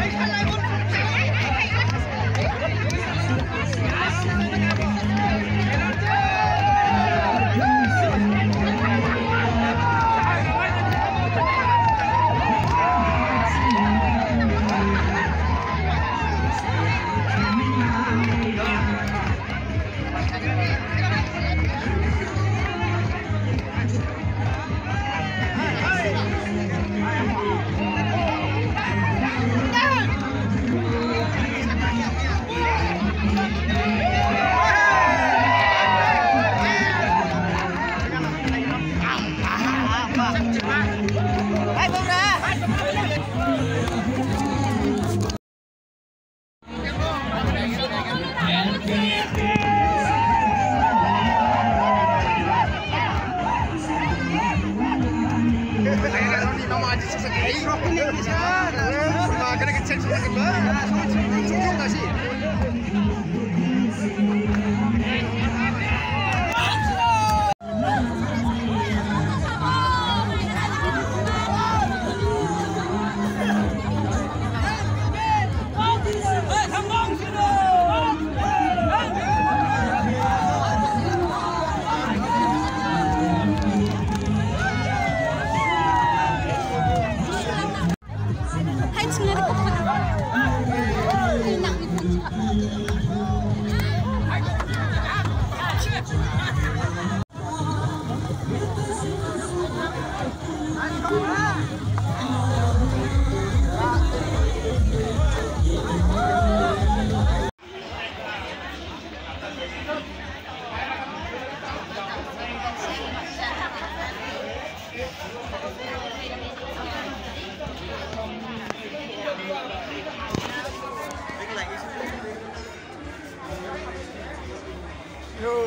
Hasta la Ini bisa, nah, kena kecil, kena kembang, nah, sama cek, cek, cek, cek, Yo,